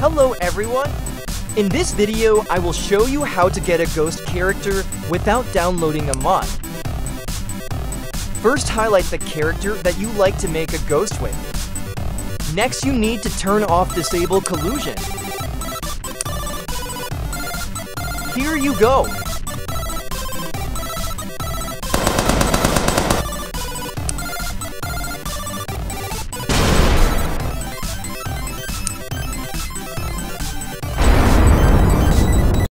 Hello everyone! In this video, I will show you how to get a ghost character without downloading a mod. First highlight the character that you like to make a ghost with. Next, you need to turn off Disable Collision. Here you go!